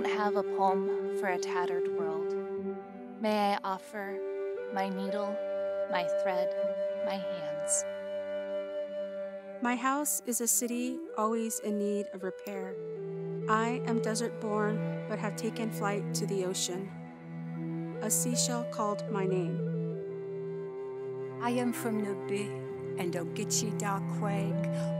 Don't have a poem for a tattered world. May I offer my needle, my thread, my hands. My house is a city always in need of repair. I am desert born, but have taken flight to the ocean. A seashell called my name. I am from Nubi and Ogichi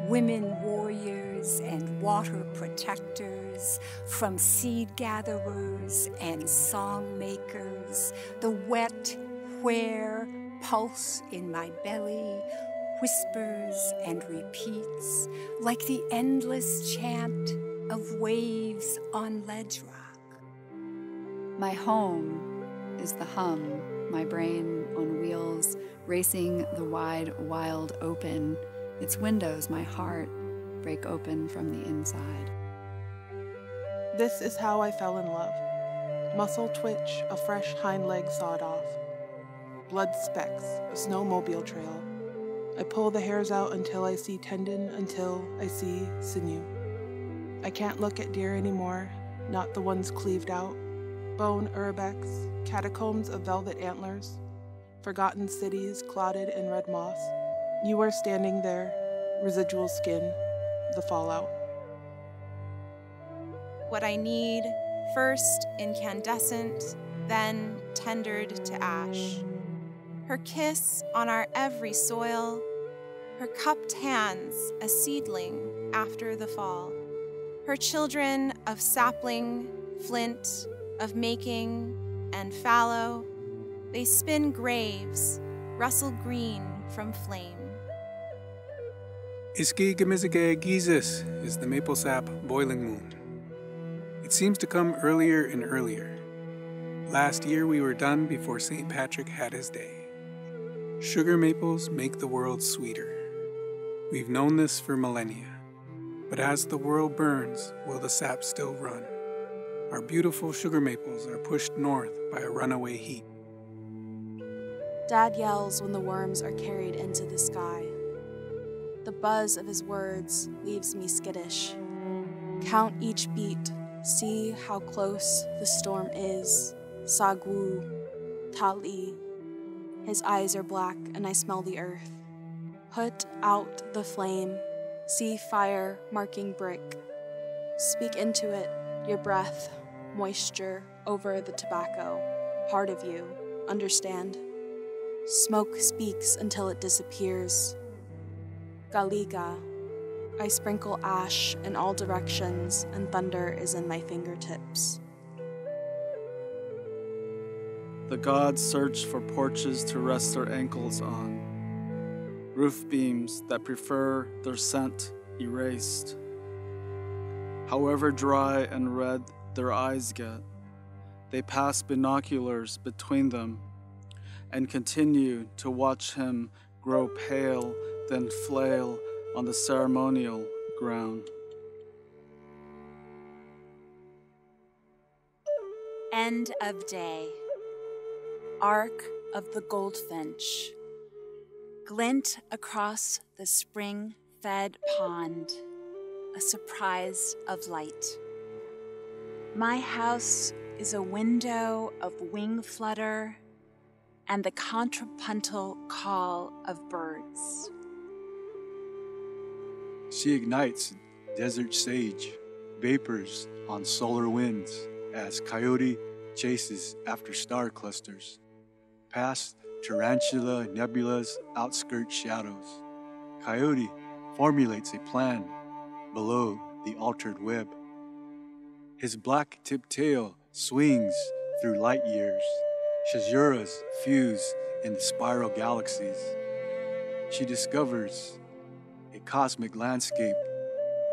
women warriors and water protectors, from seed gatherers and song makers, the wet where pulse in my belly, whispers and repeats, like the endless chant of waves on ledge rock. My home is the hum, my brain on wheels racing the wide, wild open. Its windows, my heart, break open from the inside. This is how I fell in love. Muscle twitch, a fresh hind leg sawed off. Blood specks, a snowmobile trail. I pull the hairs out until I see tendon, until I see sinew. I can't look at deer anymore, not the ones cleaved out. Bone urbex, catacombs of velvet antlers, forgotten cities clotted in red moss. You are standing there, residual skin, the fallout. What I need, first incandescent, then tendered to ash. Her kiss on our every soil, her cupped hands, a seedling after the fall. Her children of sapling, flint, of making, and fallow, they spin graves, rustle green from flame. Iskigamizige Giizis is the maple sap boiling moon. It seems to come earlier and earlier. Last year we were done before St. Patrick had his day. Sugar maples make the world sweeter. We've known this for millennia. But as the world burns, will the sap still run? Our beautiful sugar maples are pushed north by a runaway heat. Dad yells when the worms are carried into the sky. The buzz of his words leaves me skittish. Count each beat, see how close the storm is. Sagu, Tali. His eyes are black, and I smell the earth. Put out the flame, see fire marking brick. Speak into it, your breath, moisture over the tobacco, part of you, understand? Smoke speaks until it disappears. Galiga. I sprinkle ash in all directions, and thunder is in my fingertips. The gods search for porches to rest their ankles on, roof beams that prefer their scent erased. However dry and red their eyes get, they pass binoculars between them and continue to watch him grow pale, then flail on the ceremonial ground. End of day. Arc of the goldfinch. Glint across the spring fed pond. A surprise of light. My house is a window of wing flutter and the contrapuntal call of birds. She ignites desert sage, vapors on solar winds as coyote chases after star clusters, past tarantula nebula's outskirt shadows. Coyote formulates a plan below the altered web. His black tipped tail swings through light years. Shazuras fuse in the spiral galaxies. She discovers a cosmic landscape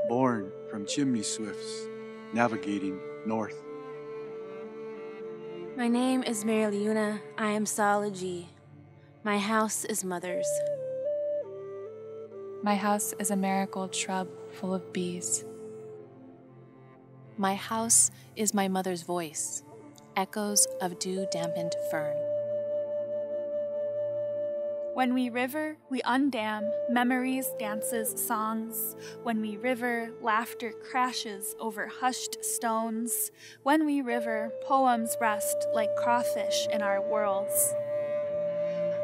born from chimney swifts navigating north. My name is Mary Liuna. I am Salaji. My house is mother's. My house is a marigold shrub full of bees. My house is my mother's voice echoes of dew dampened fern. When we river, we undam, memories, dances, songs. When we river, laughter crashes over hushed stones. When we river, poems rest like crawfish in our worlds.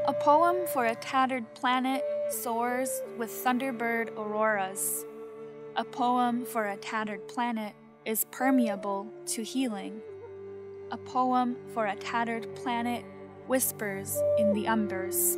A poem for a tattered planet soars with thunderbird auroras. A poem for a tattered planet is permeable to healing. A poem for a tattered planet whispers in the embers.